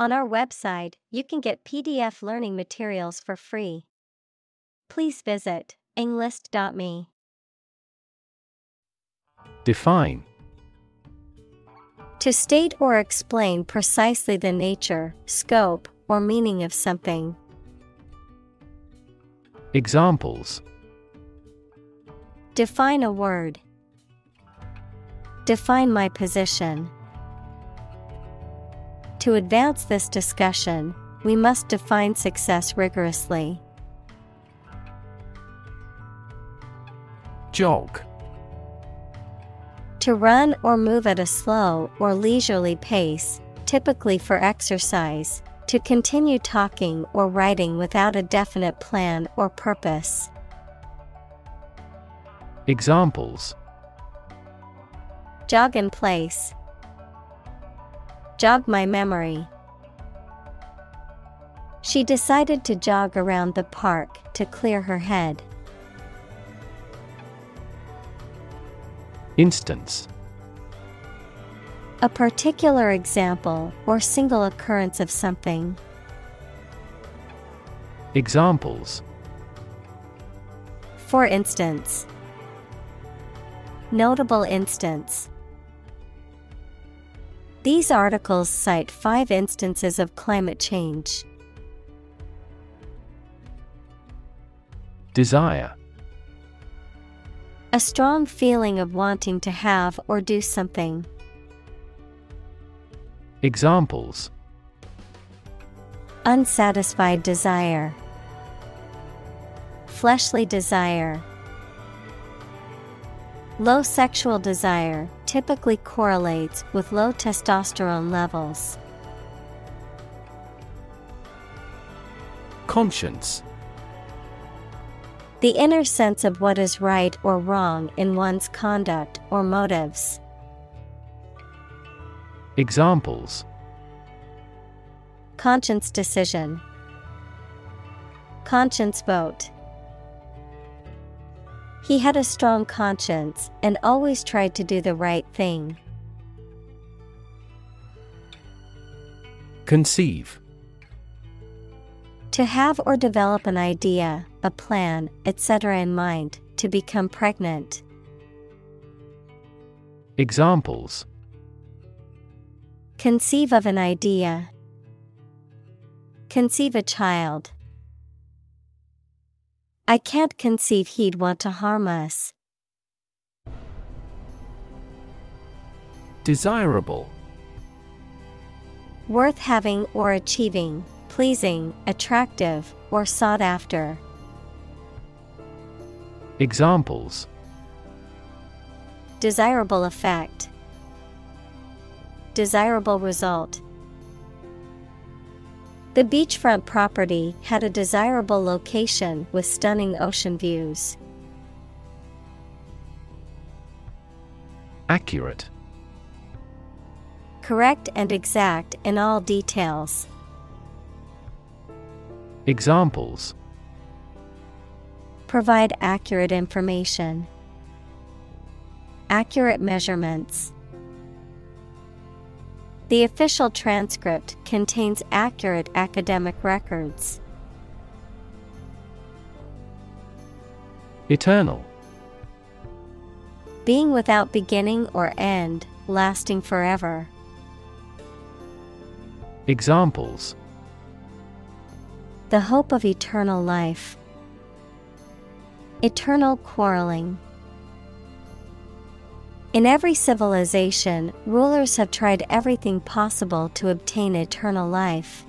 On our website, you can get PDF learning materials for free. Please visit englist.me. Define To state or explain precisely the nature, scope, or meaning of something. Examples Define a word. Define my position. To advance this discussion, we must define success rigorously. Jog To run or move at a slow or leisurely pace, typically for exercise, to continue talking or writing without a definite plan or purpose. Examples Jog in place. Jog my memory. She decided to jog around the park to clear her head. Instance A particular example or single occurrence of something. Examples For instance, Notable instance. These articles cite five instances of climate change. Desire A strong feeling of wanting to have or do something. Examples Unsatisfied desire. Fleshly desire. Low sexual desire typically correlates with low testosterone levels. Conscience The inner sense of what is right or wrong in one's conduct or motives. Examples Conscience decision. Conscience vote. He had a strong conscience and always tried to do the right thing. Conceive To have or develop an idea, a plan, etc. in mind, to become pregnant. Examples Conceive of an idea. Conceive a child. I can't conceive he'd want to harm us. Desirable Worth having or achieving, pleasing, attractive, or sought after. Examples Desirable effect. Desirable result. The beachfront property had a desirable location with stunning ocean views. Accurate Correct and exact in all details. Examples Provide accurate information. Accurate measurements. The official transcript contains accurate academic records. Eternal Being without beginning or end, lasting forever. Examples The hope of eternal life. Eternal quarreling. In every civilization, rulers have tried everything possible to obtain eternal life.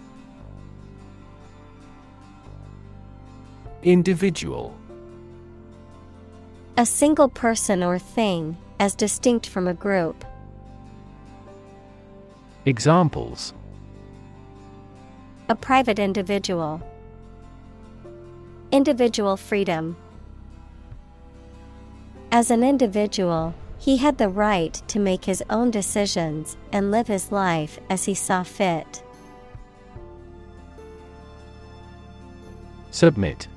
Individual A single person or thing, as distinct from a group. Examples A private individual. Individual freedom. As an individual, he had the right to make his own decisions and live his life as he saw fit. Submit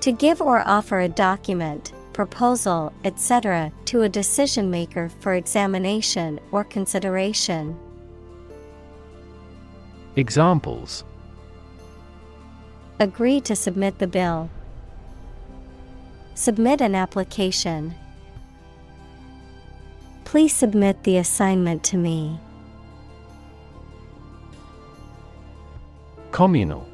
To give or offer a document, proposal, etc., to a decision maker for examination or consideration. Examples Agree to submit the bill. Submit an application. Please submit the assignment to me. Communal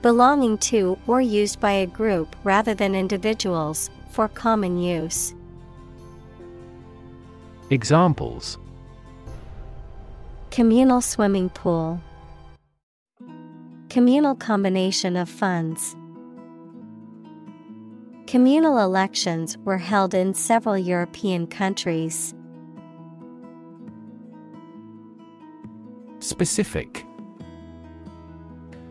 Belonging to or used by a group rather than individuals, for common use. Examples Communal swimming pool. Communal combination of funds. Communal elections were held in several European countries. Specific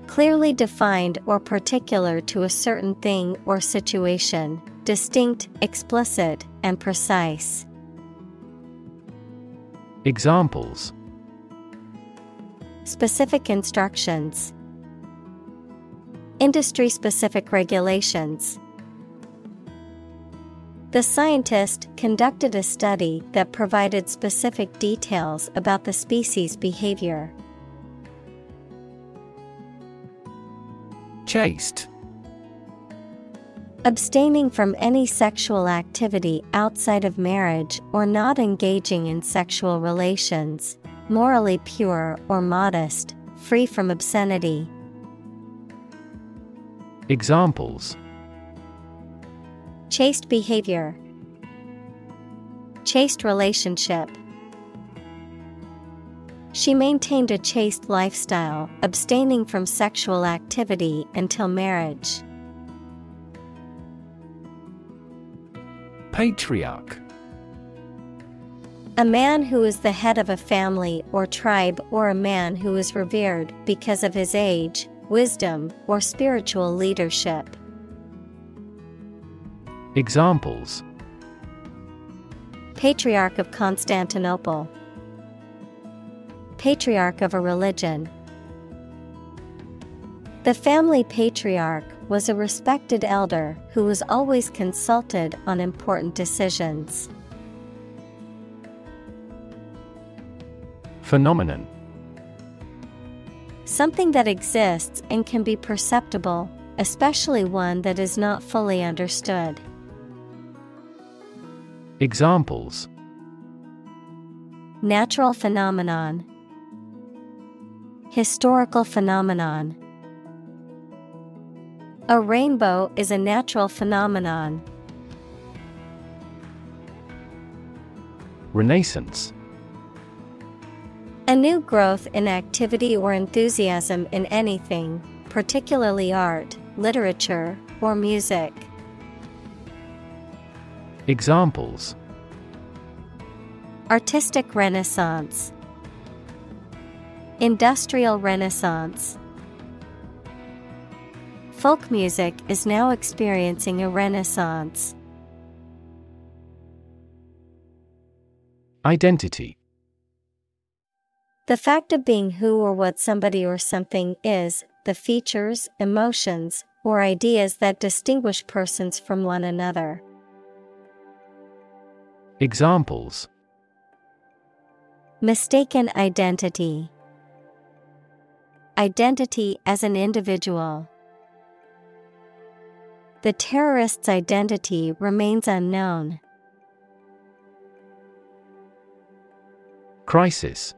Clearly defined or particular to a certain thing or situation, distinct, explicit, and precise. Examples Specific instructions. Industry specific regulations. The scientist conducted a study that provided specific details about the species' behavior. Chaste Abstaining from any sexual activity outside of marriage or not engaging in sexual relations, morally pure or modest, free from obscenity. Examples Chaste behavior, chaste relationship. She maintained a chaste lifestyle, abstaining from sexual activity until marriage. Patriarch A man who is the head of a family or tribe, or a man who is revered because of his age, wisdom, or spiritual leadership. Examples Patriarch of Constantinople, Patriarch of a religion. The family patriarch was a respected elder who was always consulted on important decisions. Phenomenon Something that exists and can be perceptible, especially one that is not fully understood. Examples Natural phenomenon, Historical phenomenon. A rainbow is a natural phenomenon. Renaissance A new growth in activity or enthusiasm in anything, particularly art, literature, or music. Examples Artistic renaissance, Industrial renaissance. Folk music is now experiencing a renaissance. Identity The fact of being who or what somebody or something is, the features, emotions, or ideas that distinguish persons from one another. Examples Mistaken identity. Identity as an individual. The terrorist's identity remains unknown. Crisis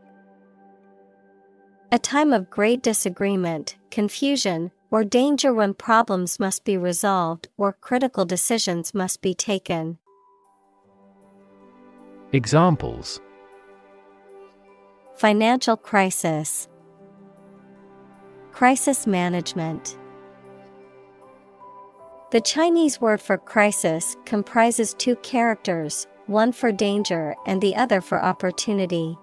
A time of great disagreement, confusion, or danger when problems must be resolved or critical decisions must be taken. Examples Financial crisis, Crisis management. The Chinese word for crisis comprises two characters, one for danger and the other for opportunity.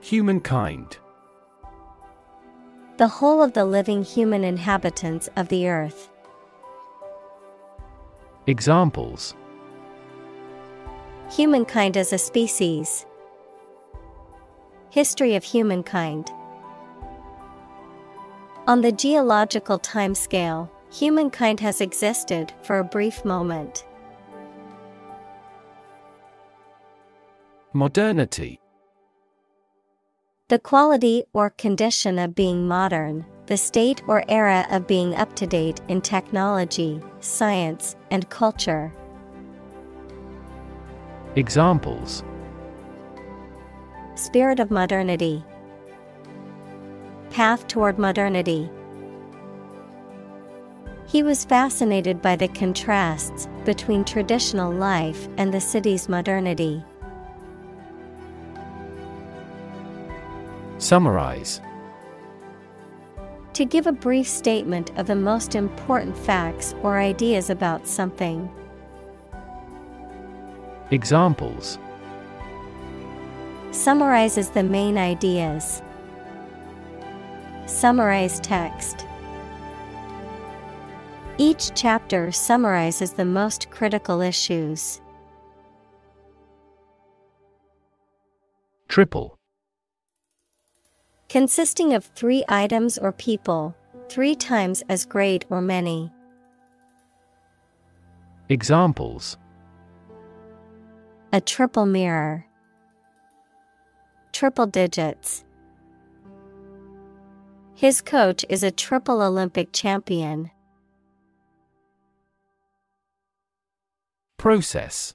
Humankind The whole of the living human inhabitants of the earth. Examples Humankind as a species. History of humankind. On the geological timescale, humankind has existed for a brief moment. Modernity. The quality or condition of being modern, the state or era of being up to date in technology, science, and culture. Examples Spirit of modernity. Path toward modernity. He was fascinated by the contrasts between traditional life and the city's modernity. Summarize. To give a brief statement of the most important facts or ideas about something. Examples Summarizes the main ideas. Summarize text. Each chapter summarizes the most critical issues. Triple. Consisting of three items or people, three times as great or many. Examples A triple mirror. Triple digits. His coach is a triple Olympic champion. Process.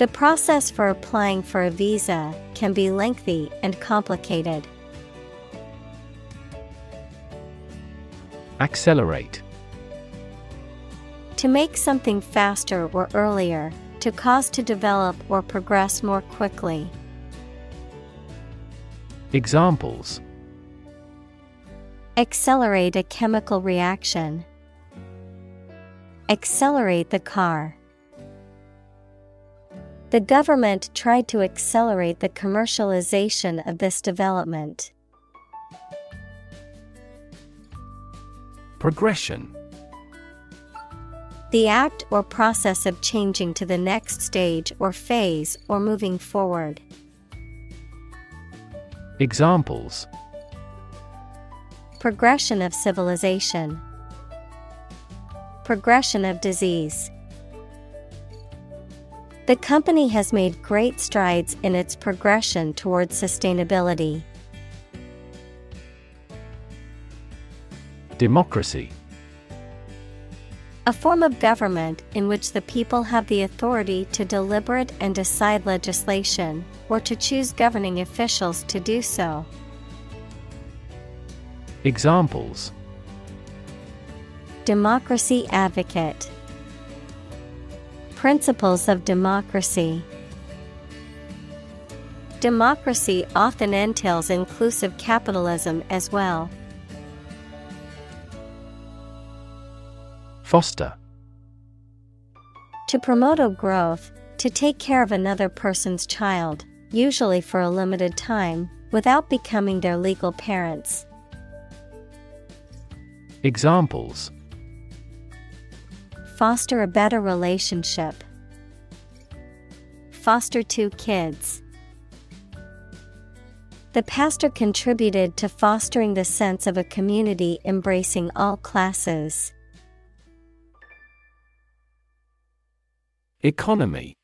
The process for applying for a visa can be lengthy and complicated. Accelerate. To make something faster or earlier, to cause to develop or progress more quickly. Examples Accelerate a chemical reaction. Accelerate the car. The government tried to accelerate the commercialization of this development. Progression. The act or process of changing to the next stage or phase or moving forward. Examples Progression of civilization. Progression of disease. The company has made great strides in its progression towards sustainability. Democracy. A form of government in which the people have the authority to deliberate and decide legislation, or to choose governing officials to do so. Examples Democracy advocate. Principles of democracy. Democracy often entails inclusive capitalism as well. Foster. To promote a growth, to take care of another person's child, usually for a limited time, without becoming their legal parents. Examples Foster a better relationship. Foster two kids. The pastor contributed to fostering the sense of a community embracing all classes. Economy.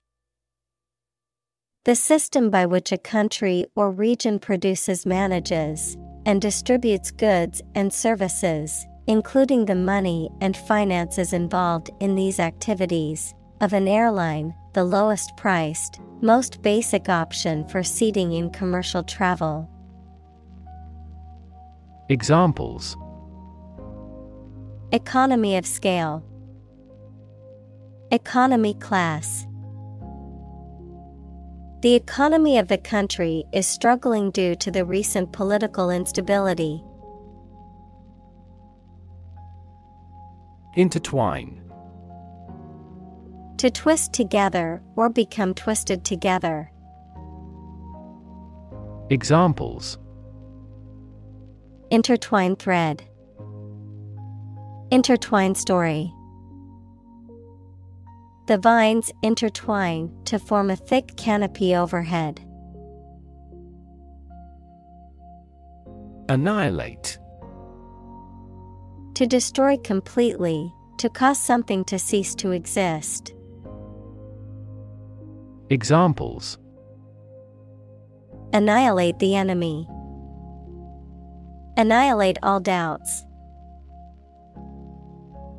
The system by which a country or region produces, manages, and distributes goods and services including the money and finances involved in these activities, of an airline, the lowest priced, most basic option for seating in commercial travel. Examples Economy of scale, Economy class. The economy of the country is struggling due to the recent political instability. Intertwine. To twist together or become twisted together. Examples Intertwine thread. Intertwine story. The vines intertwine to form a thick canopy overhead. Annihilate. To destroy completely, to cause something to cease to exist. Examples Annihilate the enemy. Annihilate all doubts.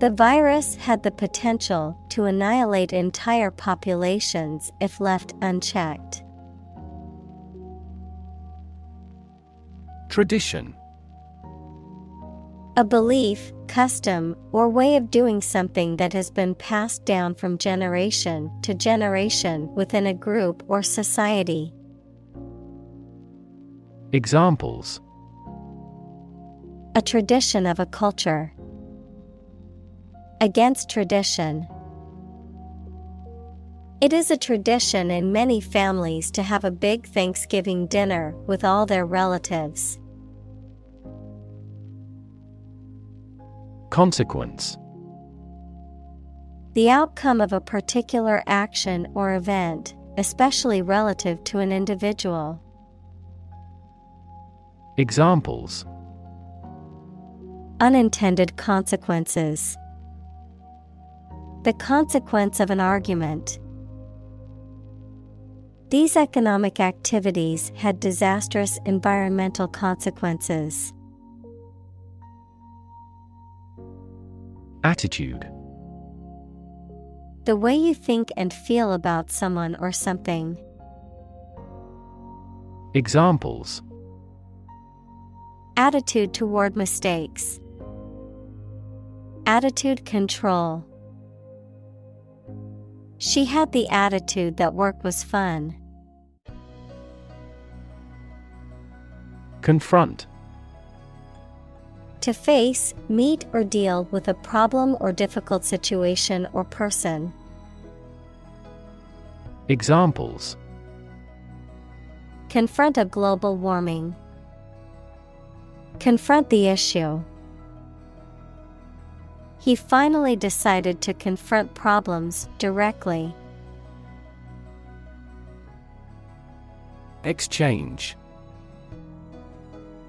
The virus had the potential to annihilate entire populations if left unchecked. Tradition A belief, custom, or way of doing something that has been passed down from generation to generation within a group or society. Examples A tradition of a culture. Against tradition. It is a tradition in many families to have a big Thanksgiving dinner with all their relatives. Consequence The outcome of a particular action or event, especially relative to an individual. Examples Unintended consequences. The consequence of an argument. These economic activities had disastrous environmental consequences. Attitude The way you think and feel about someone or something. Examples Attitude toward mistakes. Attitude control. She had the attitude that work was fun. Confront To face, meet, or deal with a problem or difficult situation or person. Examples Confront a global warming. Confront the issue. He finally decided to confront problems directly. Exchange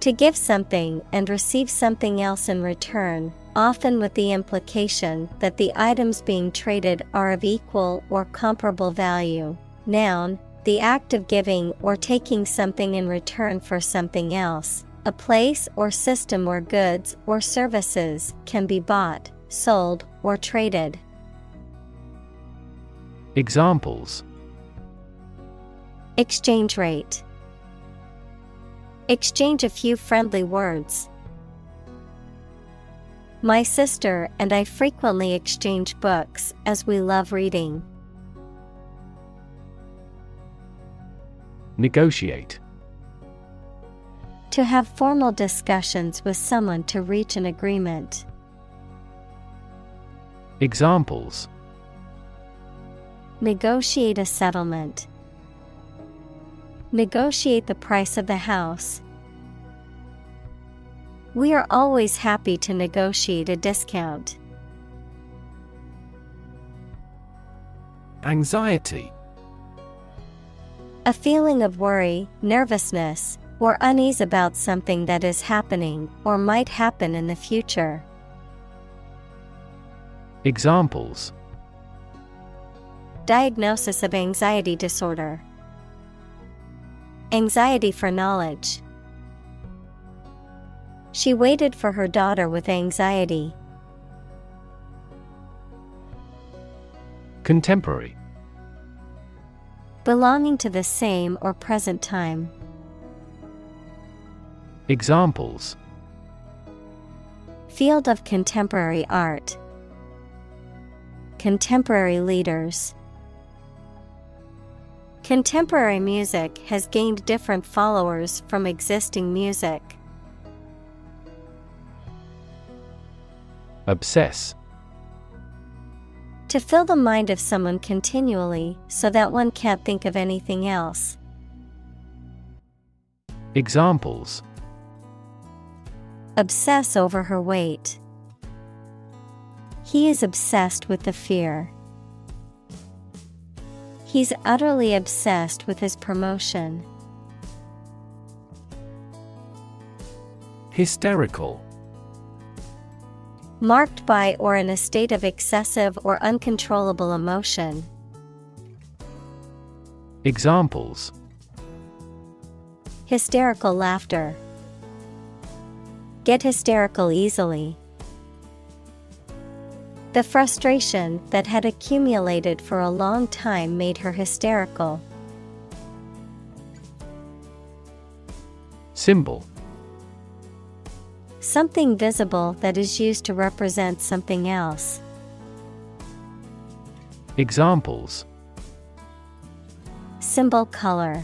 To give something and receive something else in return, often with the implication that the items being traded are of equal or comparable value. Noun, the act of giving or taking something in return for something else, a place or system where goods or services can be bought, sold, or traded. Examples Exchange rate. Exchange a few friendly words. My sister and I frequently exchange books as we love reading. Negotiate To have formal discussions with someone to reach an agreement. Examples Negotiate a settlement. Negotiate the price of the house. We are always happy to negotiate a discount. Anxiety A feeling of worry, nervousness, or unease about something that is happening or might happen in the future. Examples Diagnosis of anxiety disorder. Anxiety for knowledge. She waited for her daughter with anxiety. Contemporary Belonging to the same or present time. Examples Field of contemporary art. Contemporary leaders. Contemporary music has gained different followers from existing music. Obsess To fill the mind of someone continually so that one can't think of anything else. Examples Obsess over her weight. He is obsessed with the fear. He's utterly obsessed with his promotion. Hysterical Marked by or in a state of excessive or uncontrollable emotion. Examples Hysterical laughter. Get hysterical easily. The frustration that had accumulated for a long time made her hysterical. Symbol Something visible that is used to represent something else. Examples Symbol color.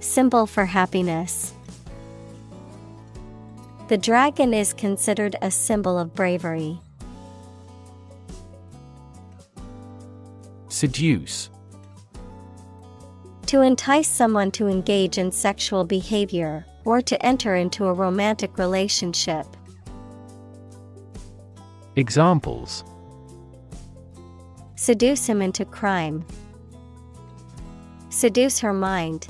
Symbol for happiness. The dragon is considered a symbol of bravery. Seduce To entice someone to engage in sexual behavior or to enter into a romantic relationship. Examples Seduce him into crime. Seduce her mind.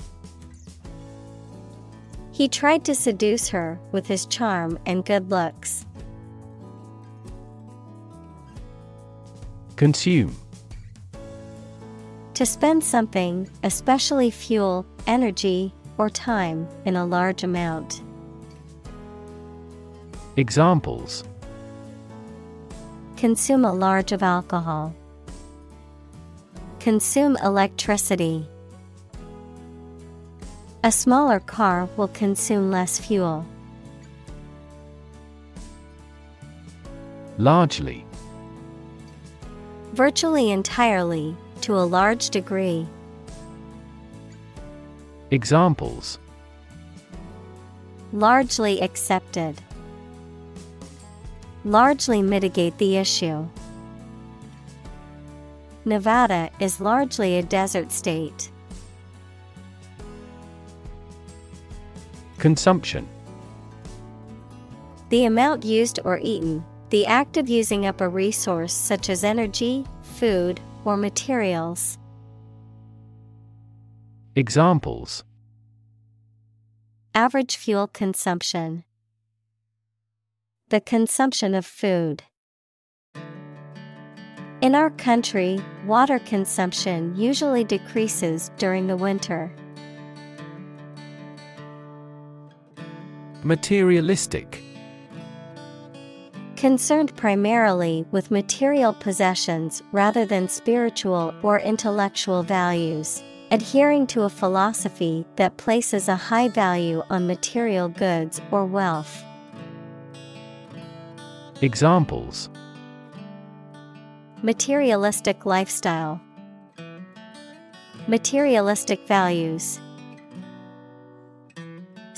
He tried to seduce her with his charm and good looks. Consume To spend something, especially fuel, energy, or time, in a large amount. Examples Consume a large of alcohol. Consume electricity. A smaller car will consume less fuel. Largely Virtually entirely, to a large degree. Examples Largely accepted. Largely mitigate the issue. Nevada is largely a desert state. Consumption The amount used or eaten, the act of using up a resource such as energy, food, or materials. Examples Average fuel consumption. The consumption of food. In our country, water consumption usually decreases during the winter. Materialistic Concerned primarily with material possessions rather than spiritual or intellectual values, adhering to a philosophy that places a high value on material goods or wealth. Examples Materialistic lifestyle, Materialistic values.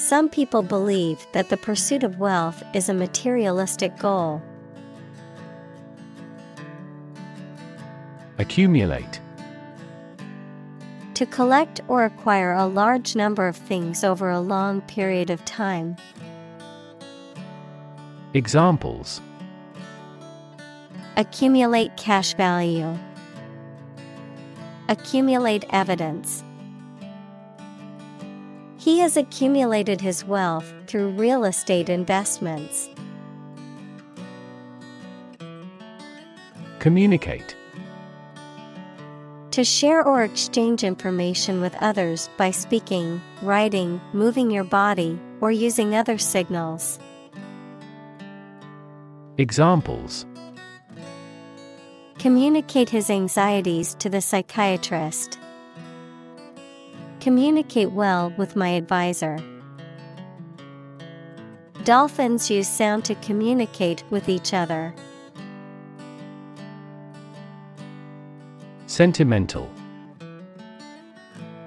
Some people believe that the pursuit of wealth is a materialistic goal. Accumulate To collect or acquire a large number of things over a long period of time. Examples Accumulate cash value. Accumulate evidence. He has accumulated his wealth through real estate investments. Communicate To share or exchange information with others by speaking, writing, moving your body, or using other signals. Examples Communicate his anxieties to the psychiatrist. Communicate well with my advisor. Dolphins use sound to communicate with each other. Sentimental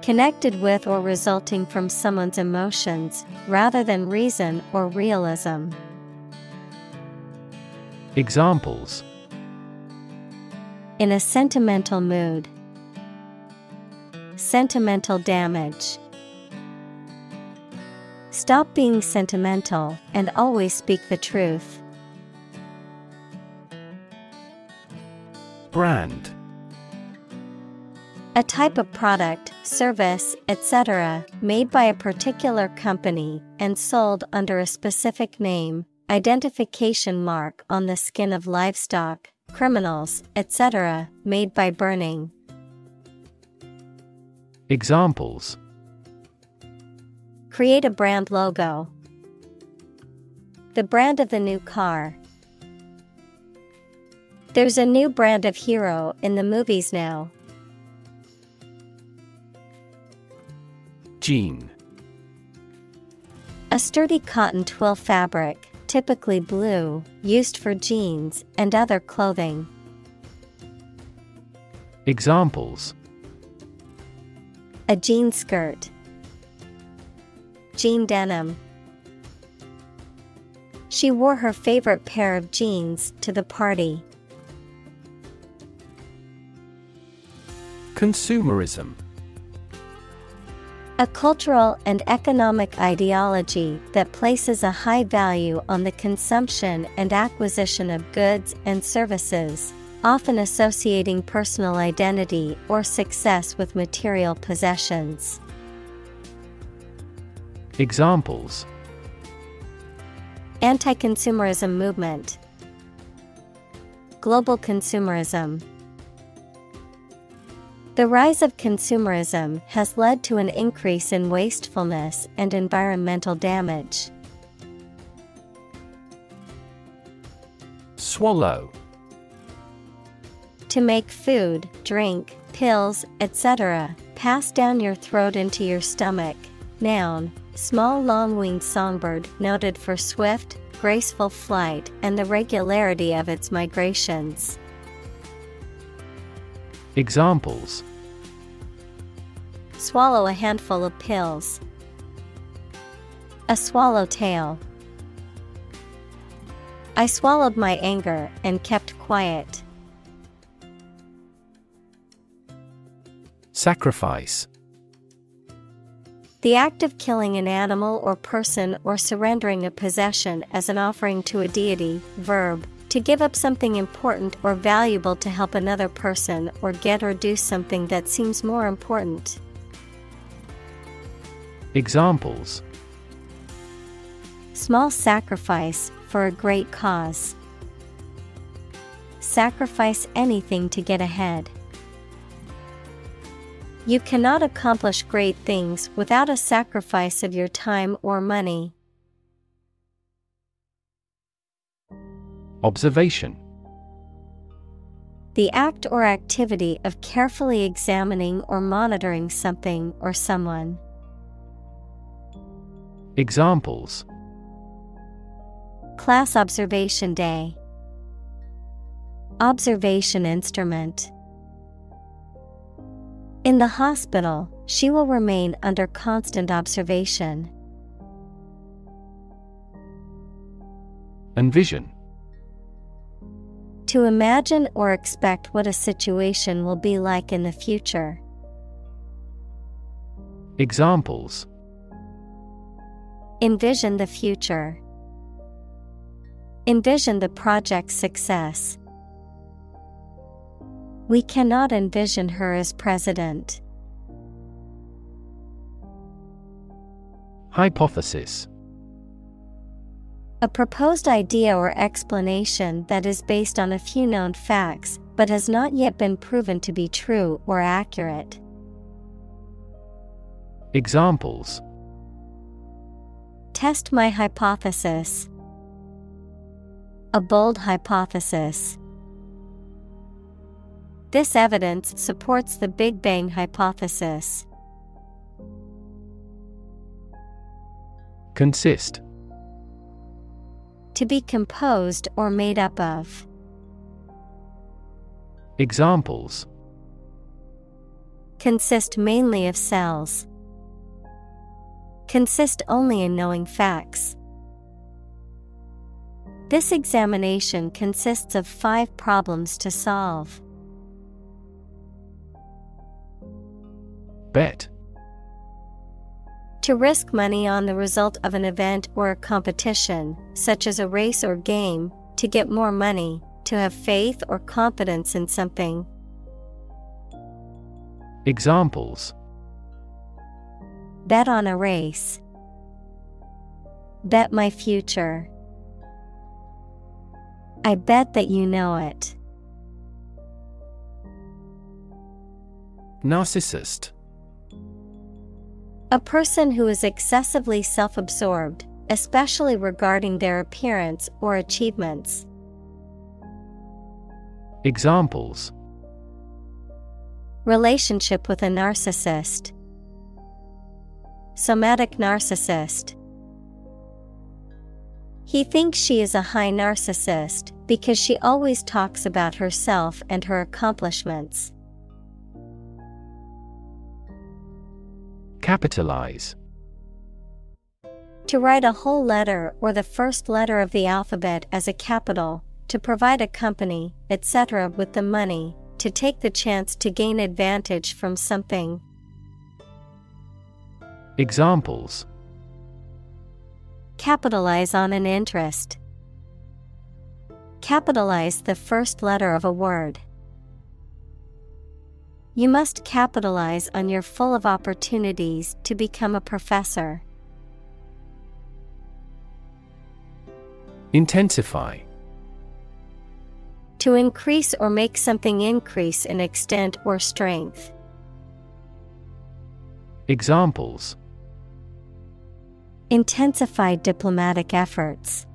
Connected with or resulting from someone's emotions, rather than reason or realism. Examples In a sentimental mood. Sentimental damage. Stop being sentimental and always speak the truth. Brand A type of product, service, etc., made by a particular company and sold under a specific name, identification mark on the skin of livestock, criminals, etc., made by burning. Examples Create a brand logo. The brand of the new car. There's a new brand of hero in the movies now. Jean A sturdy cotton twill fabric, typically blue, used for jeans and other clothing. Examples A jean skirt. Jean denim. She wore her favorite pair of jeans to the party. Consumerism A cultural and economic ideology that places a high value on the consumption and acquisition of goods and services, often associating personal identity or success with material possessions. Examples Anti consumerism movement, Global consumerism. The rise of consumerism has led to an increase in wastefulness and environmental damage. Swallow To make food, drink, pills, etc., pass down your throat into your stomach. Noun, small long winged songbird noted for swift, graceful flight and the regularity of its migrations. Examples Swallow a handful of pills. A swallowtail. I swallowed my anger and kept quiet. Sacrifice The act of killing an animal or person or surrendering a possession as an offering to a deity. Verb. To give up something important or valuable to help another person or get or do something that seems more important. Examples Small sacrifice for a great cause. Sacrifice anything to get ahead. You cannot accomplish great things without a sacrifice of your time or money. Observation The act or activity of carefully examining or monitoring something or someone. Examples Class Observation Day Observation Instrument In the hospital, she will remain under constant observation. Envision To imagine or expect what a situation will be like in the future. Examples Envision the future. Envision the project's success. We cannot envision her as president. Hypothesis A proposed idea or explanation that is based on a few known facts but has not yet been proven to be true or accurate. Examples Test my hypothesis. A bold hypothesis. This evidence supports the Big Bang hypothesis. Consist To be composed or made up of. Examples Consist mainly of cells. Consist only in knowing facts. This examination consists of five problems to solve. Bet. To risk money on the result of an event or a competition, such as a race or game, to get more money, to have faith or confidence in something. Examples Bet on a race. Bet my future. I bet that you know it. Narcissist. A person who is excessively self absorbed, especially regarding their appearance or achievements. Examples Relationship with a narcissist. Somatic narcissist. He thinks she is a high narcissist because she always talks about herself and her accomplishments. Capitalize. To write a whole letter or the first letter of the alphabet as a capital, to provide a company, etc., with the money, to take the chance to gain advantage from something. Examples Capitalize on an interest. Capitalize the first letter of a word. You must capitalize on your full of opportunities to become a professor. Intensify. To increase or make something increase in extent or strength. Examples Intensify diplomatic efforts.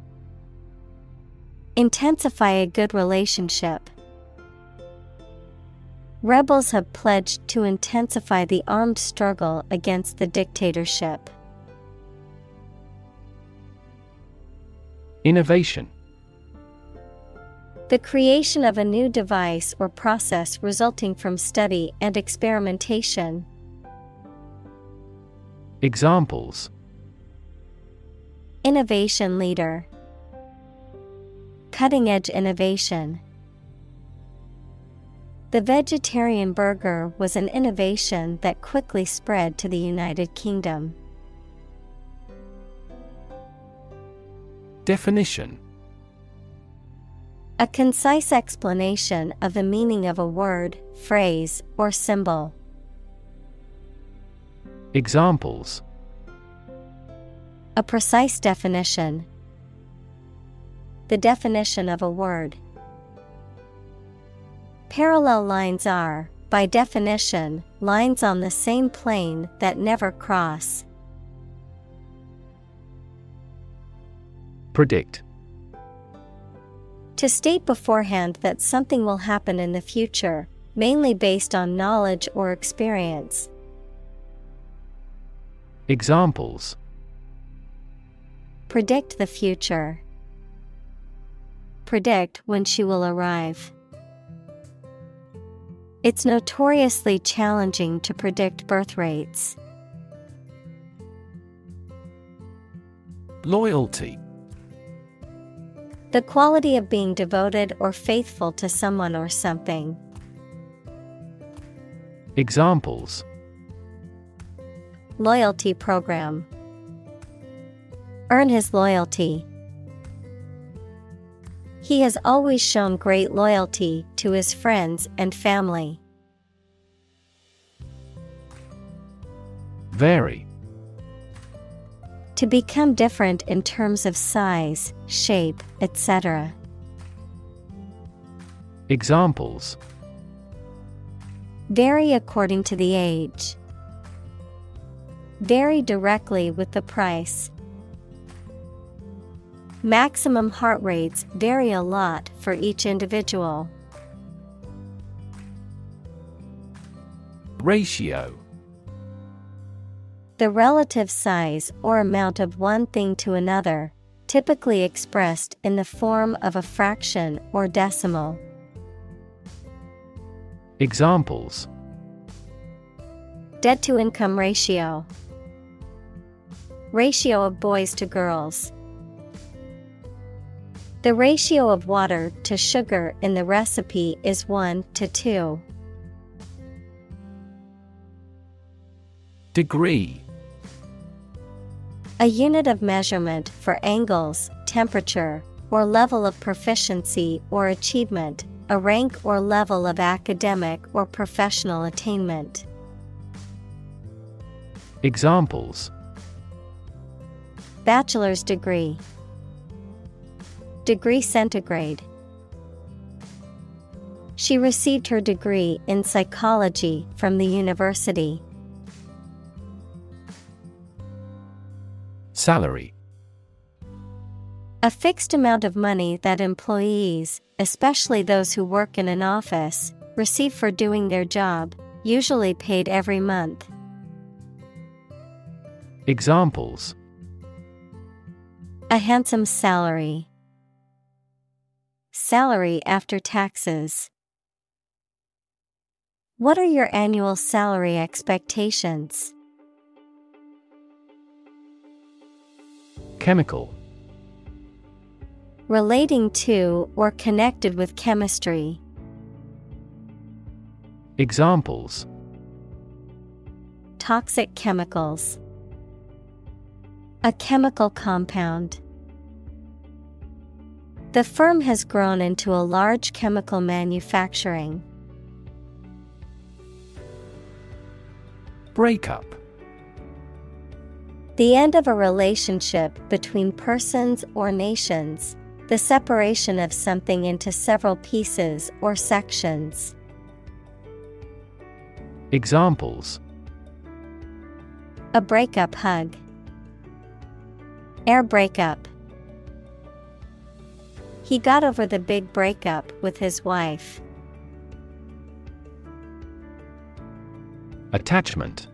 Intensify a good relationship. Rebels have pledged to intensify the armed struggle against the dictatorship. Innovation. The creation of a new device or process resulting from study and experimentation. Examples Innovation leader. Cutting edge innovation. The vegetarian burger was an innovation that quickly spread to the United Kingdom. Definition A concise explanation of the meaning of a word, phrase, or symbol. Examples A precise definition. The definition of a word. Parallel lines are, by definition, lines on the same plane that never cross. Predict. To state beforehand that something will happen in the future, mainly based on knowledge or experience. Examples Predict the future. Predict when she will arrive. It's notoriously challenging to predict birth rates. Loyalty. The quality of being devoted or faithful to someone or something. Examples Loyalty program. Earn his loyalty. He has always shown great loyalty to his friends and family. Vary. To become different in terms of size, shape, etc. Examples Vary according to the age. Vary directly with the price. Maximum heart rates vary a lot for each individual. Ratio. The relative size or amount of one thing to another, typically expressed in the form of a fraction or decimal. Examples Debt to income ratio, Ratio of boys to girls. The ratio of water to sugar in the recipe is 1 to 2. Degree A unit of measurement for angles, temperature, or level of proficiency or achievement, a rank or level of academic or professional attainment. Examples Bachelor's degree, Degree centigrade. She received her degree in psychology from the university. Salary A fixed amount of money that employees, especially those who work in an office, receive for doing their job, usually paid every month. Examples A handsome salary. Salary after taxes. What are your annual salary expectations? Chemical Relating to or connected with chemistry. Examples Toxic chemicals. A chemical compound. The firm has grown into a large chemical manufacturing. Breakup The end of a relationship between persons or nations, the separation of something into several pieces or sections. Examples A breakup hug. Air breakup. He got over the big breakup with his wife. Attachment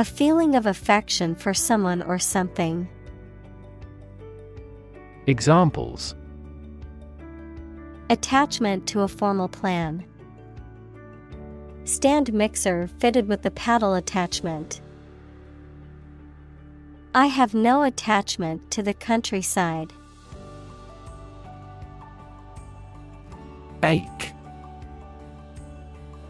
A feeling of affection for someone or something. Examples Attachment to a formal plan. Stand mixer fitted with the paddle attachment. I have no attachment to the countryside. Ache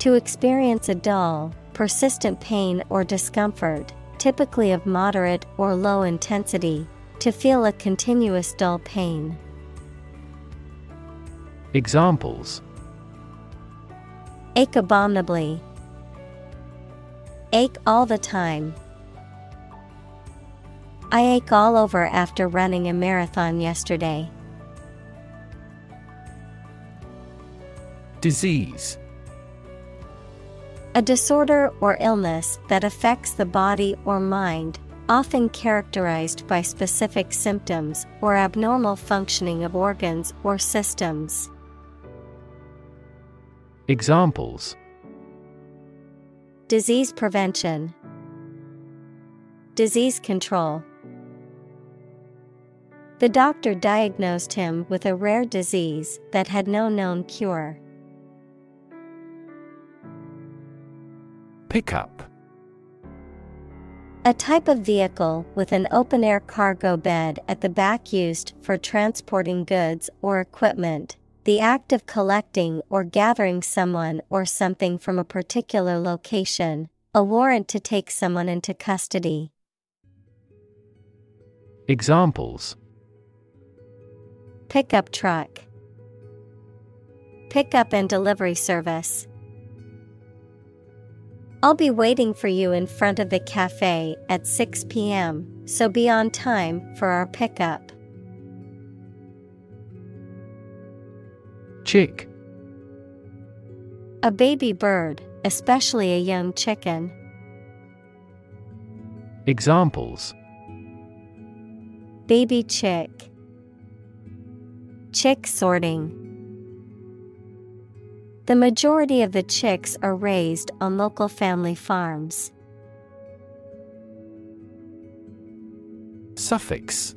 To experience a dull, persistent pain or discomfort, typically of moderate or low intensity, to feel a continuous dull pain. Examples Ache abominably. Ache all the time. I ache all over after running a marathon yesterday. Disease A disorder or illness that affects the body or mind, often characterized by specific symptoms or abnormal functioning of organs or systems. Examples Disease prevention, Disease control. The doctor diagnosed him with a rare disease that had no known cure. Pickup A type of vehicle with an open air cargo bed at the back used for transporting goods or equipment. The act of collecting or gathering someone or something from a particular location, a warrant to take someone into custody. Examples Pickup truck, Pickup and delivery service. I'll be waiting for you in front of the cafe at 6 p.m., so be on time for our pickup. Chick A baby bird, especially a young chicken. Examples Baby chick, Chick sorting. The majority of the chicks are raised on local family farms. Suffix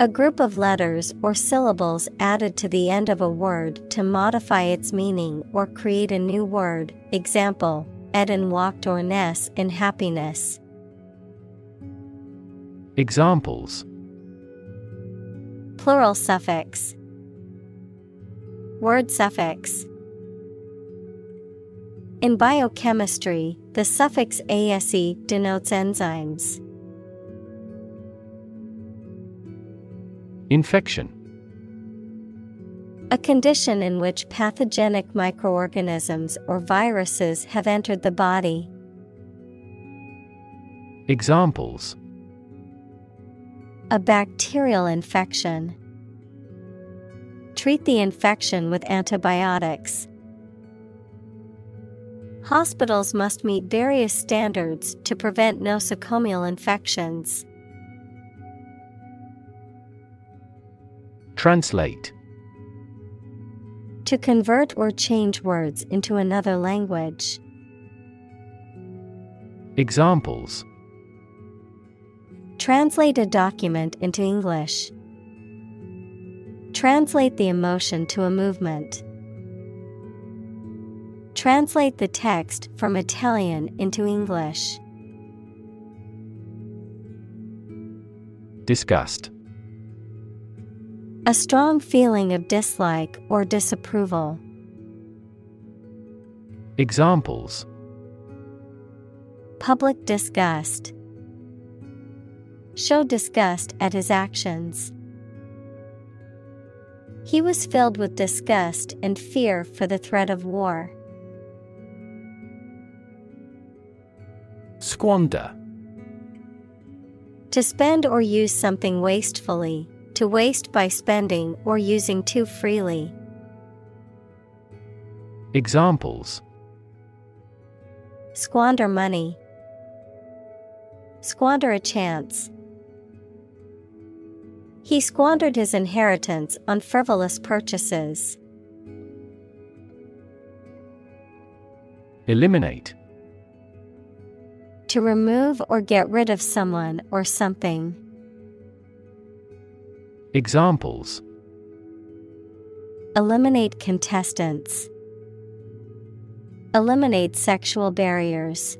A group of letters or syllables added to the end of a word to modify its meaning or create a new word. Example Eden walked or Ness in happiness. Examples Plural suffix. Word suffix. In biochemistry, the suffix ase denotes enzymes. Infection A condition in which pathogenic microorganisms or viruses have entered the body. Examples A bacterial infection. Treat the infection with antibiotics. Hospitals must meet various standards to prevent nosocomial infections. Translate To convert or change words into another language. Examples Translate a document into English. Translate the emotion to a movement. Translate the text from Italian into English. Disgust A strong feeling of dislike or disapproval. Examples Public disgust. Show disgust at his actions. He was filled with disgust and fear for the threat of war. Squander To spend or use something wastefully, to waste by spending or using too freely. Examples Squander money. Squander a chance. He squandered his inheritance on frivolous purchases. Eliminate To remove or get rid of someone or something. Examples Eliminate contestants. Eliminate sexual barriers.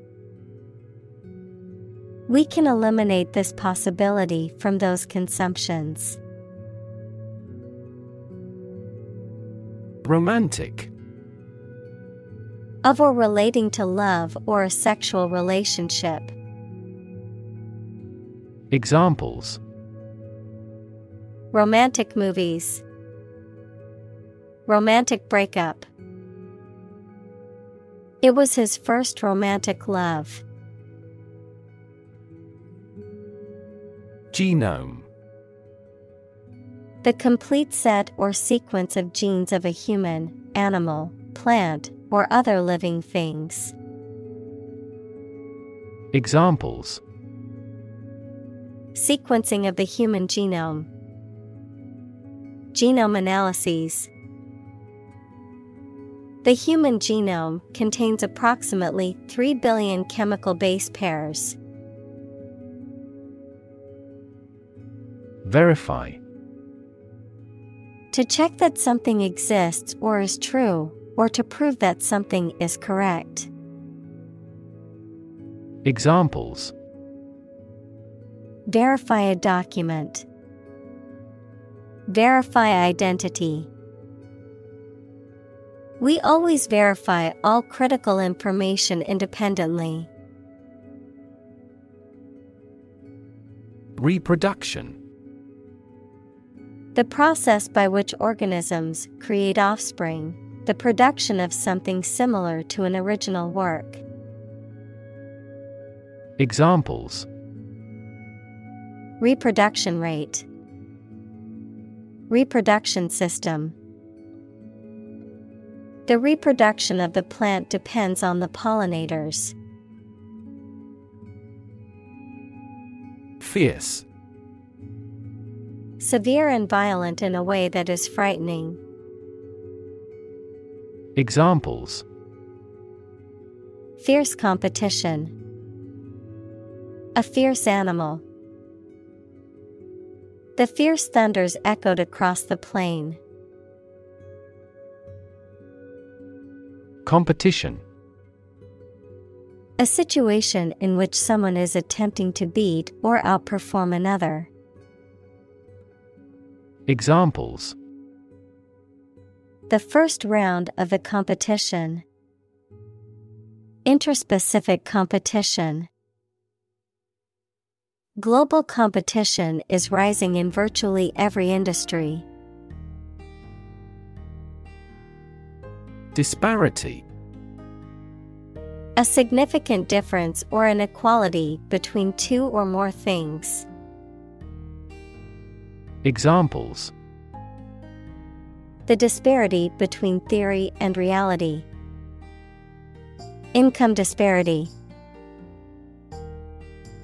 We can eliminate this possibility from those consumptions. Romantic Of or relating to love or a sexual relationship. Examples Romantic movies. Romantic breakup. It was his first romantic love. Genome The complete set or sequence of genes of a human, animal, plant, or other living things. Examples Sequencing of the human genome. Genome analyses. The human genome contains approximately 3 billion chemical base pairs. Verify To check that something exists or is true, or to prove that something is correct. Examples Verify a document. Verify identity. We always verify all critical information independently. Reproduction The process by which organisms create offspring, the production of something similar to an original work. Examples Reproduction rate, Reproduction system. The reproduction of the plant depends on the pollinators. Fierce Severe and violent in a way that is frightening. Examples Fierce competition. A fierce animal. The fierce thunders echoed across the plain. Competition A situation in which someone is attempting to beat or outperform another. Examples The first round of the competition. Interspecific competition. Global competition is rising in virtually every industry. Disparity A significant difference or inequality between two or more things. Examples The disparity between theory and reality. Income disparity.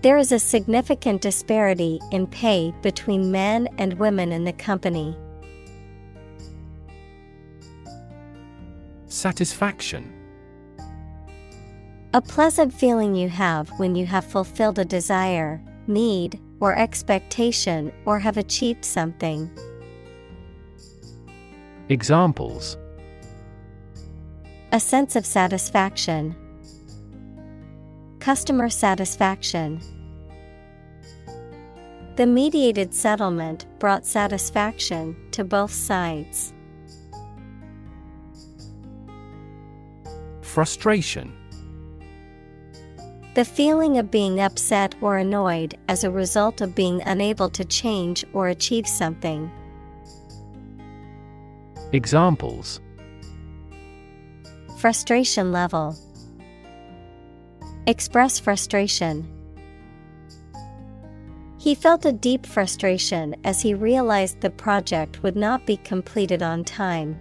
There is a significant disparity in pay between men and women in the company. Satisfaction A pleasant feeling you have when you have fulfilled a desire, need, or expectation or have achieved something. Examples A sense of satisfaction. Customer satisfaction. The mediated settlement brought satisfaction to both sides. Frustration The feeling of being upset or annoyed as a result of being unable to change or achieve something. Examples Frustration level. Express frustration. He felt a deep frustration as he realized the project would not be completed on time.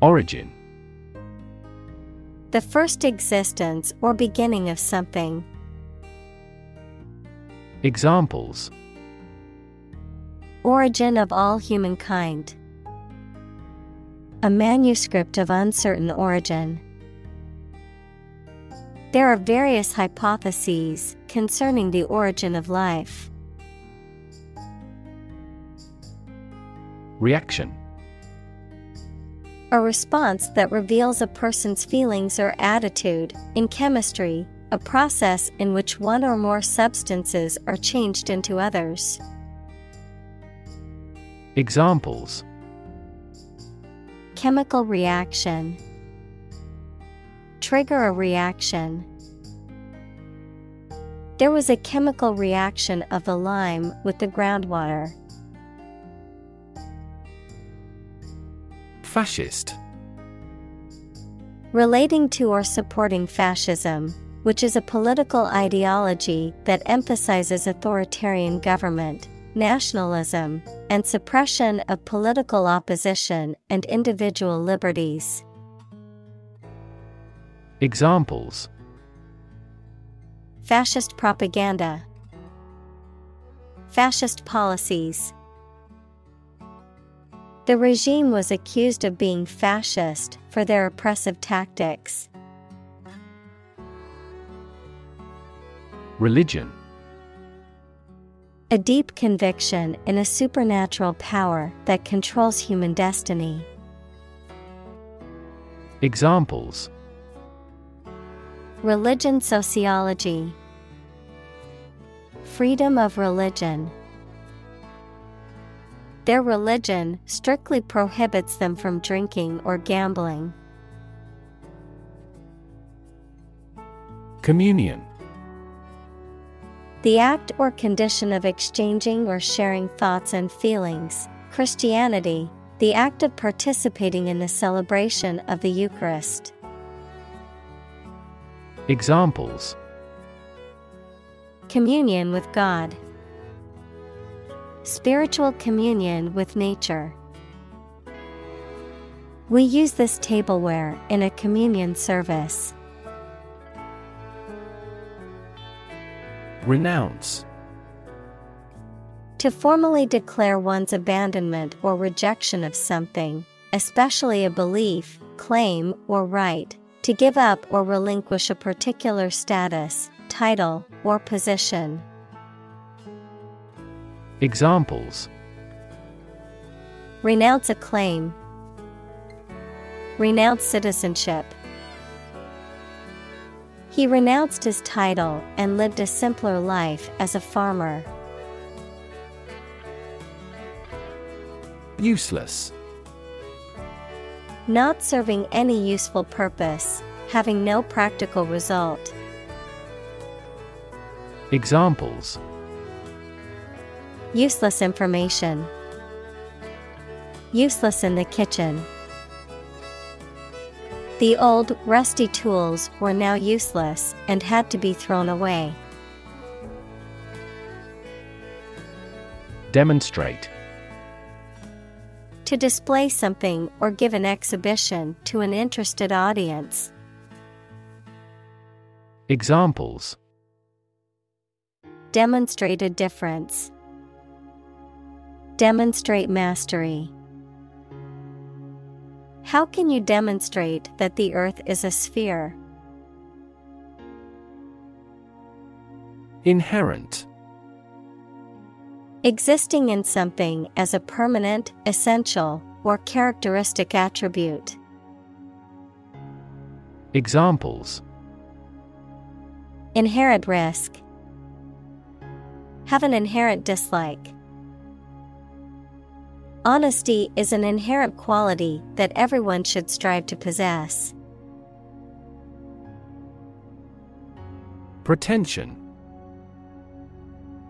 Origin The first existence or beginning of something. Examples Origin of all humankind. A manuscript of uncertain origin. There are various hypotheses concerning the origin of life. Reaction A response that reveals a person's feelings or attitude. In chemistry, a process in which one or more substances are changed into others. Examples Chemical reaction. Trigger a reaction. There was a chemical reaction of the lime with the groundwater. Fascist Relating to or supporting fascism, which is a political ideology that emphasizes authoritarian government, nationalism, and suppression of political opposition and individual liberties. Examples Fascist propaganda, Fascist policies. The regime was accused of being fascist for their oppressive tactics. Religion A deep conviction in a supernatural power that controls human destiny. Examples Religion sociology, Freedom of religion. Their religion strictly prohibits them from drinking or gambling. Communion The act or condition of exchanging or sharing thoughts and feelings. Christianity, the act of participating in the celebration of the Eucharist. Examples Communion with God. Spiritual communion with nature. We use this tableware in a communion service. Renounce To formally declare one's abandonment or rejection of something, especially a belief, claim, or right, to give up or relinquish a particular status, title, or position. Examples Renounce a claim. Renounce citizenship. He renounced his title and lived a simpler life as a farmer. Useless Not serving any useful purpose, having no practical result. Examples Useless information. Useless in the kitchen. The old, rusty tools were now useless and had to be thrown away. Demonstrate. To display something or give an exhibition to an interested audience. Examples Demonstrate a difference. Demonstrate mastery. How can you demonstrate that the Earth is a sphere? Inherent. Existing in something as a permanent, essential, or characteristic attribute. Examples Inherent risk. Have an inherent dislike. Honesty is an inherent quality that everyone should strive to possess. Pretension.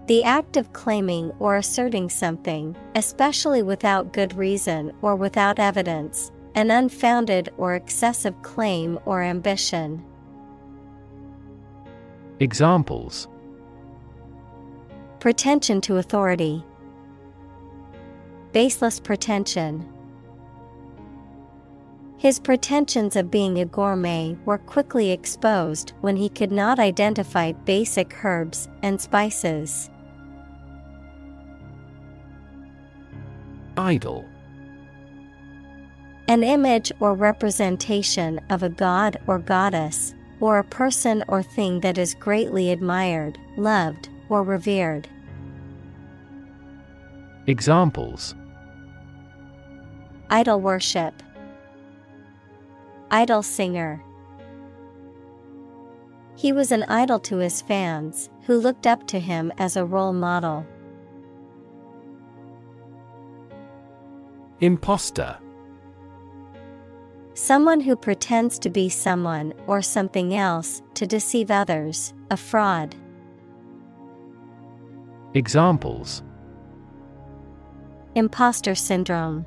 The act of claiming or asserting something, especially without good reason or without evidence, an unfounded or excessive claim or ambition. Examples Pretension to authority, baseless pretension. His pretensions of being a gourmet were quickly exposed when he could not identify basic herbs and spices. Idol. An image or representation of a god or goddess, or a person or thing that is greatly admired, loved, or revered. Examples Idol worship, Idol singer. He was an idol to his fans, who looked up to him as a role model. Imposter. Someone who pretends to be someone or something else to deceive others, a fraud. Examples Imposter syndrome.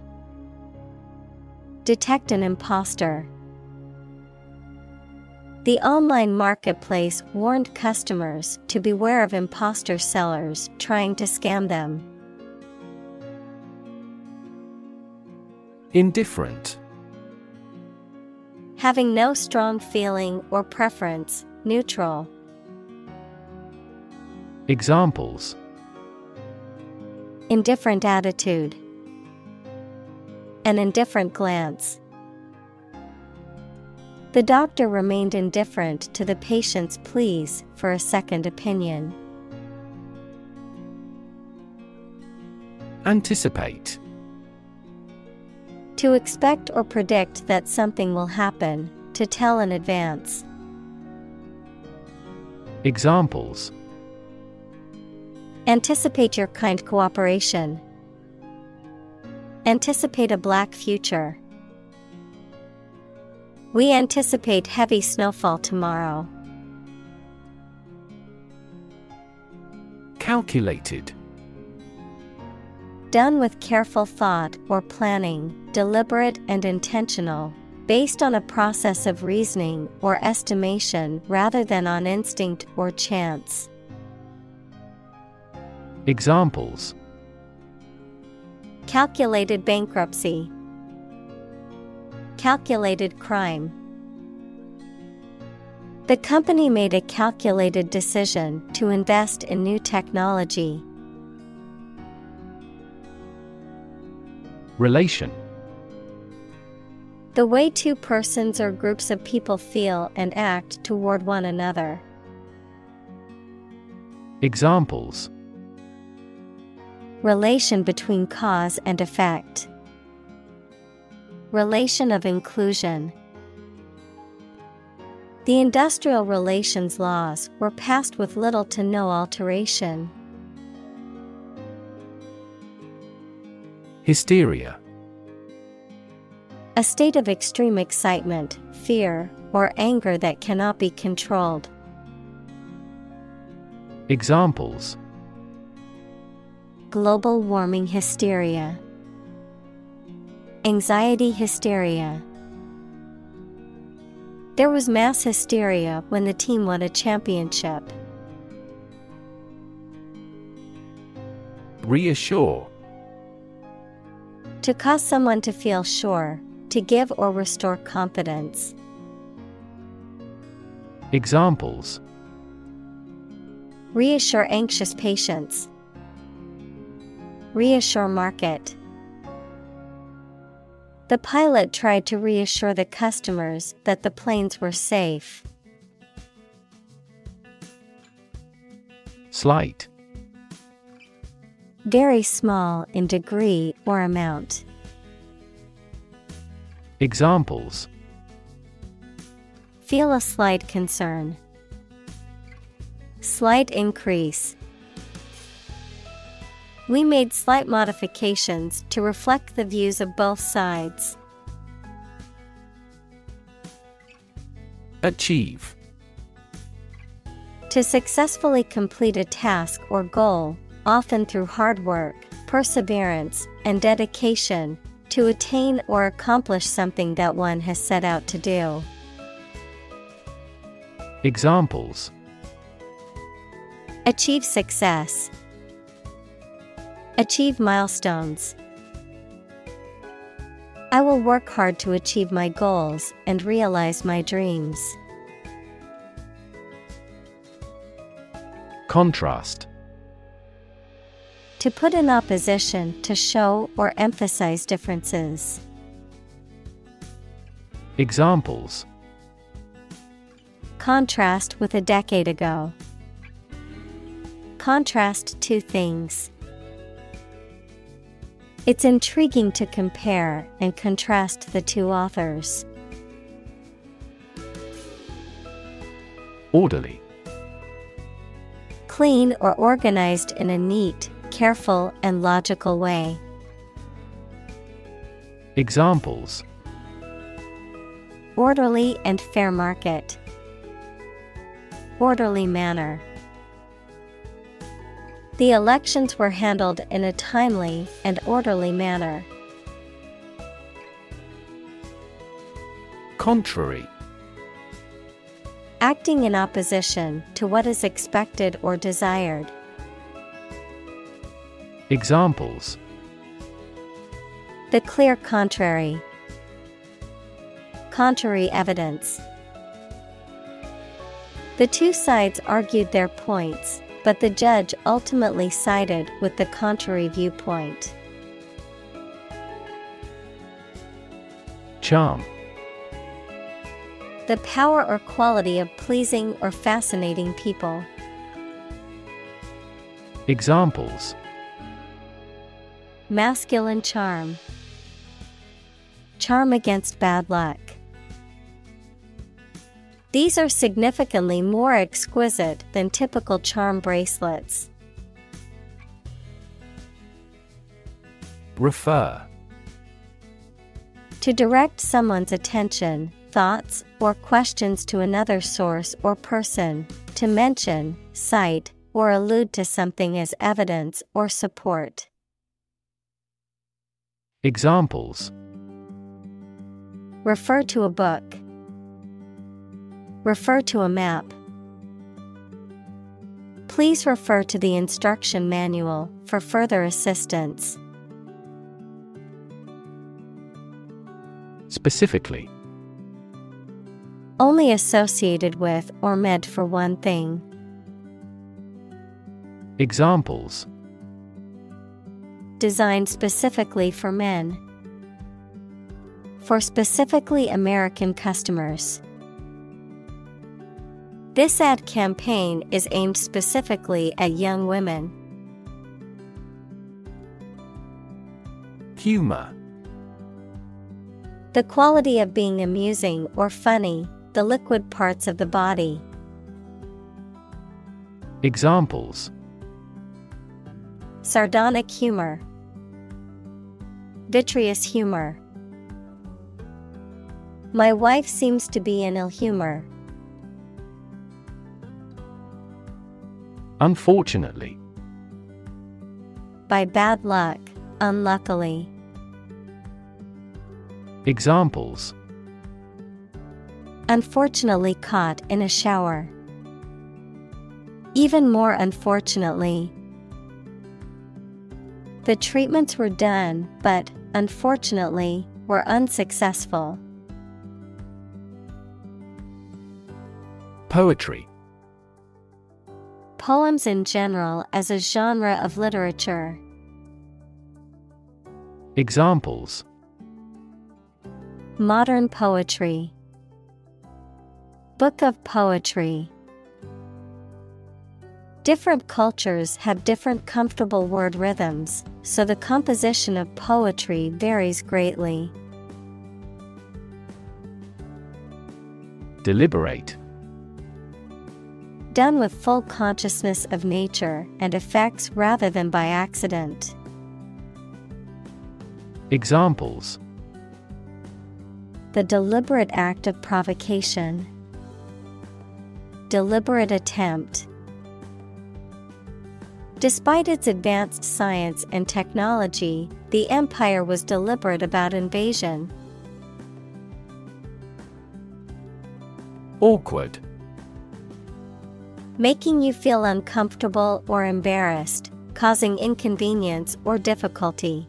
Detect an imposter. The online marketplace warned customers to beware of imposter sellers trying to scam them. Indifferent. Having no strong feeling or preference, neutral. Examples Indifferent attitude. An indifferent glance. The doctor remained indifferent to the patient's pleas for a second opinion. Anticipate. To expect or predict that something will happen, to tell in advance. Examples Anticipate your kind cooperation. Anticipate a black future. We anticipate heavy snowfall tomorrow. Calculated. Done with careful thought or planning, deliberate and intentional, based on a process of reasoning or estimation rather than on instinct or chance. Examples Calculated bankruptcy, Calculated crime. The company made a calculated decision to invest in new technology. Relation. The way two persons or groups of people feel and act toward one another. Examples Relation between cause and effect. Relation of inclusion. The industrial relations laws were passed with little to no alteration. Hysteria. A state of extreme excitement, fear, or anger that cannot be controlled. Examples Global warming hysteria, Anxiety hysteria. There was mass hysteria when the team won a championship. Reassure To cause someone to feel sure, to give or restore confidence. Examples Reassure anxious patients. Reassure market. The pilot tried to reassure the customers that the planes were safe. Slight Very small in degree or amount. Examples Feel a slight concern. Slight increase. We made slight modifications to reflect the views of both sides. Achieve To successfully complete a task or goal, often through hard work, perseverance, and dedication, to attain or accomplish something that one has set out to do. Examples Achieve success. Achieve milestones. I will work hard to achieve my goals and realize my dreams. Contrast To put in opposition to show or emphasize differences. Examples Contrast with a decade ago. Contrast two things. It's intriguing to compare and contrast the two authors. Orderly Clean or organized in a neat, careful, and logical way. Examples Orderly and fair market. Orderly manner. The elections were handled in a timely and orderly manner. Contrary Acting in opposition to what is expected or desired. Examples The clear contrary. Contrary evidence. The two sides argued their points, but the judge ultimately sided with the contrary viewpoint. Charm The power or quality of pleasing or fascinating people. Examples Masculine charm. Charm against bad luck. These are significantly more exquisite than typical charm bracelets. Refer To direct someone's attention, thoughts, or questions to another source or person, to mention, cite, or allude to something as evidence or support. Examples Refer to a book. Refer to a map. Please refer to the instruction manual for further assistance. Specifically Only associated with or meant for one thing. Examples Designed specifically for men. For specifically American customers. This ad campaign is aimed specifically at young women. Humor The quality of being amusing or funny, the liquid parts of the body. Examples Sardonic humor. Vitreous humor. My wife seems to be in ill humor. Unfortunately. By bad luck, unluckily. Examples Unfortunately caught in a shower. Even more unfortunately, the treatments were done, but, unfortunately, were unsuccessful. Poetry Poems in general as a genre of literature. Examples Modern poetry, Book of Poetry. Different cultures have different comfortable word rhythms, so the composition of poetry varies greatly. Deliberate Done with full consciousness of nature and effects rather than by accident. Examples The deliberate act of provocation, Deliberate attempt. Despite its advanced science and technology, the empire was deliberate about invasion. Awkward Making you feel uncomfortable or embarrassed, causing inconvenience or difficulty.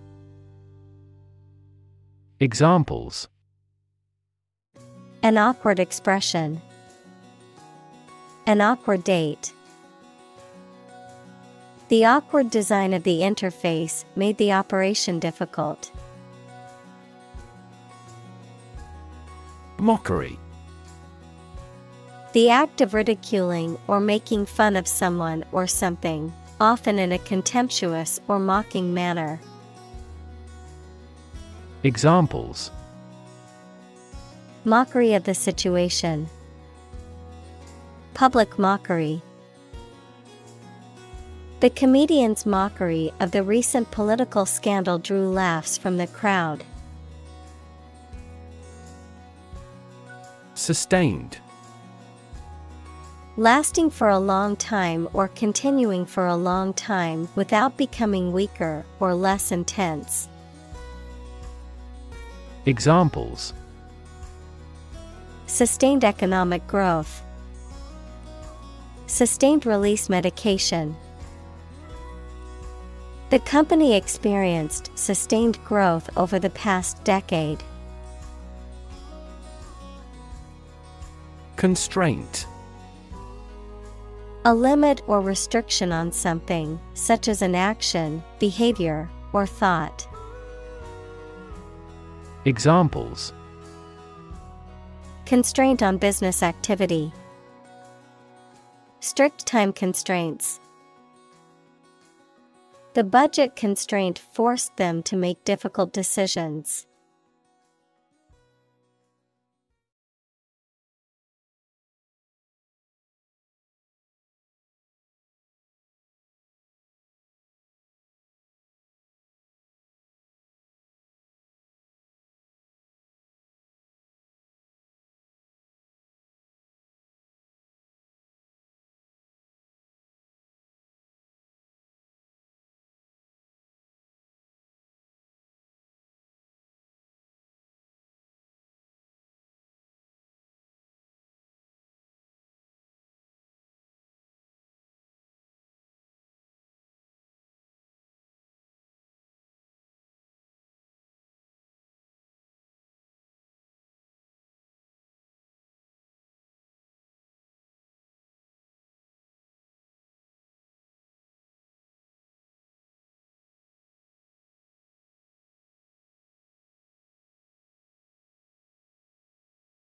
Examples An awkward expression, An awkward date. The awkward design of the interface made the operation difficult. Mockery The act of ridiculing or making fun of someone or something, often in a contemptuous or mocking manner. Examples Mockery of the situation, Public mockery. The comedian's mockery of the recent political scandal drew laughs from the crowd. Sustained Lasting for a long time or continuing for a long time without becoming weaker or less intense. Examples Sustained economic growth. Sustained release medication. The company experienced sustained growth over the past decade. Constraint A limit or restriction on something, such as an action, behavior, or thought. Examples Constraint on business activity. Strict time constraints. The budget constraint forced them to make difficult decisions.